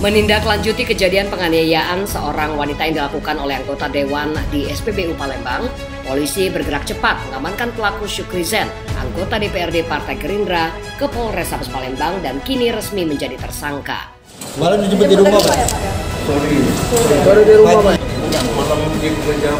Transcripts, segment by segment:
Menindaklanjuti kejadian penganiayaan seorang wanita yang dilakukan oleh anggota Dewan di SPBU Palembang, polisi bergerak cepat mengamankan pelaku Syukri Zen, anggota DPRD Partai Gerindra, ke Polrestabes Palembang dan kini resmi menjadi tersangka. Malam dijemput di rumah, Pak. Sorry. Sorry di rumah, Pak. Malam di kerja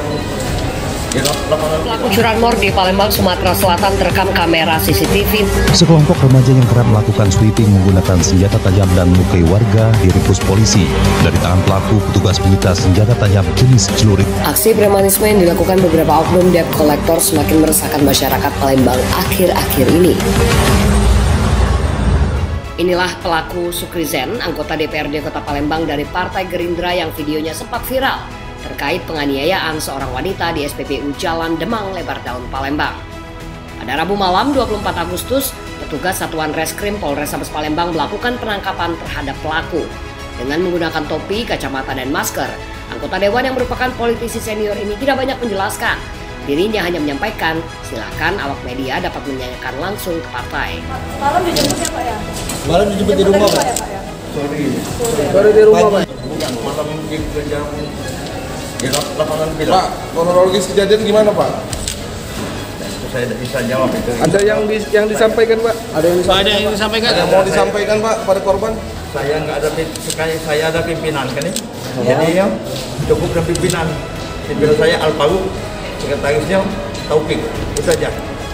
Pelaku curanmor di Palembang, Sumatera Selatan terekam kamera CCTV. Sekelompok remaja yang kerap melakukan sweeping menggunakan senjata tajam dan melukai warga diringkus polisi. Dari tangan pelaku, petugas menyita senjata tajam jenis celurit. Aksi premanisme yang dilakukan beberapa oknum debt collector semakin meresahkan masyarakat Palembang akhir-akhir ini. Inilah pelaku Sukri Zen, anggota DPRD Kota Palembang dari Partai Gerindra yang videonya sempat viral terkait penganiayaan seorang wanita di SPBU Jalan Demang Lebar Daun Palembang. Pada Rabu malam 24 Agustus, petugas Satuan Reskrim Polrestabes Palembang melakukan penangkapan terhadap pelaku. Dengan menggunakan topi, kacamata, dan masker, anggota dewan yang merupakan politisi senior ini tidak banyak menjelaskan. Dirinya hanya menyampaikan, silakan awak media dapat menyanyikan langsung ke partai. Malam dijemput ya Pak ya? Malam dijemput di rumah, Pak. ya Pak ya? Sorry. Sorry di rumah, Pak. Bukan malam di kerja di lapangan film. Pak, kronologis kejadian gimana Pak? Itu saya tidak bisa jawab itu. Ada yang di, yang disampaikan Pak? Ada yang Ada yang disampaikan? Ada yang mau disampaikan Pak pada korban? Saya nggak ada sekali saya ada pimpinan kan ya. Jadi ya cukup dengan pimpinan. Pimpinan saya Al Faruq, sekretarisnya Taufik. Itu saja.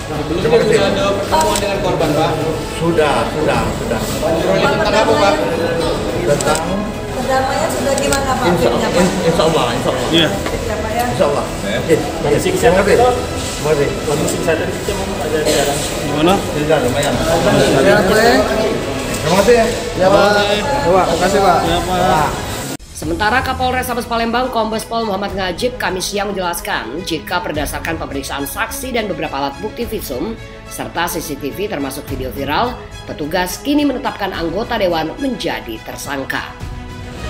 Terima kasih. pertemuan dengan korban, Pak. Sudah, sudah, sudah. Tentang apa, Pak? Tentang Perdamaian sudah gimana Pak? insya, Akhirnya, Pak? in- insya Allah, insya Allah. Iya. Ya ya? Insya Allah. Eh, terima kasih. Terima kasih. Gimana? Tidak, lumayan. Ya, Pak. ya. Terima kasih ya. Ya Pak. Ya Pak, makasih Pak. Ya, Pak. Sementara Kapolres Sabes Palembang Kombes Pol Muhammad Ngajib Kamis siang menjelaskan jika berdasarkan pemeriksaan saksi dan beberapa alat bukti visum serta CCTV termasuk video viral, petugas kini menetapkan anggota dewan menjadi tersangka.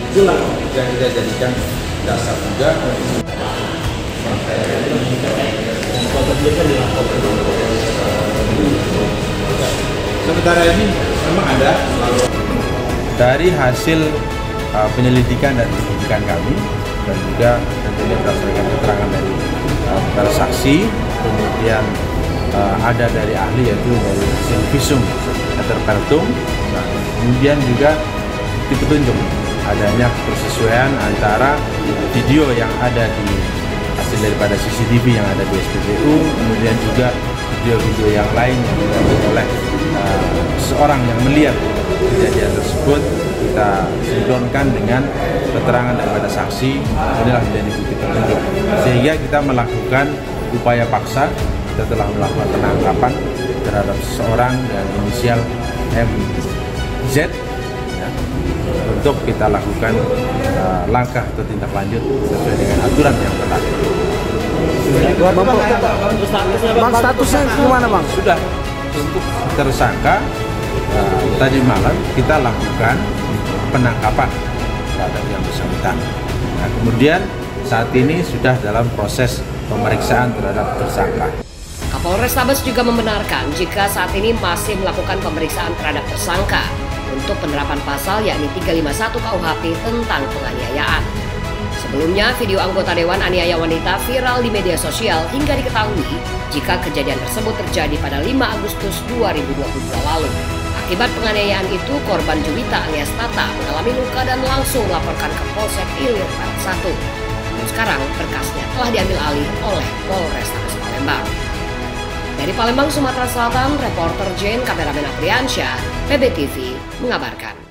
Itulah yang kita jadikan dasar juga. Sementara ini memang ada dari hasil uh, penyelidikan dan penyelidikan kami dan juga tentunya berdasarkan keterangan dari uh, saksi. Kemudian uh, ada dari ahli yaitu dari hasil visum nah, kemudian juga bukti petunjuk adanya persesuaian antara video yang ada di hasil daripada CCTV yang ada di SPBU kemudian juga video-video yang lain yang dilakukan oleh uh, seorang yang melihat kejadian tersebut. Kita sinkronkan dengan keterangan daripada saksi inilah menjadi bukti petunjuk sehingga kita melakukan upaya paksa kita telah melakukan penangkapan terhadap seseorang dan inisial MZ ya, untuk kita lakukan uh, langkah atau tindak lanjut sesuai dengan aturan yang berlaku. Bang statusnya gimana Bang? Sudah untuk tersangka uh, tadi malam kita lakukan penangkapan terhadap yang bersangkutan. Nah, kemudian saat ini sudah dalam proses pemeriksaan terhadap tersangka. Kapolres Tabes juga membenarkan jika saat ini masih melakukan pemeriksaan terhadap tersangka untuk penerapan pasal yakni 351 KUHP tentang penganiayaan. Sebelumnya, video anggota Dewan Aniaya Wanita viral di media sosial hingga diketahui jika kejadian tersebut terjadi pada 5 Agustus 2022 lalu. Akibat penganiayaan itu, korban Juwita alias Tata mengalami luka dan langsung melaporkan ke Polsek Ilir Barat 1. Namun sekarang berkasnya telah diambil alih oleh Polres Palembang. Dari Palembang, Sumatera Selatan, reporter Jane Kameramen Apriansyah, PBTV, mengabarkan.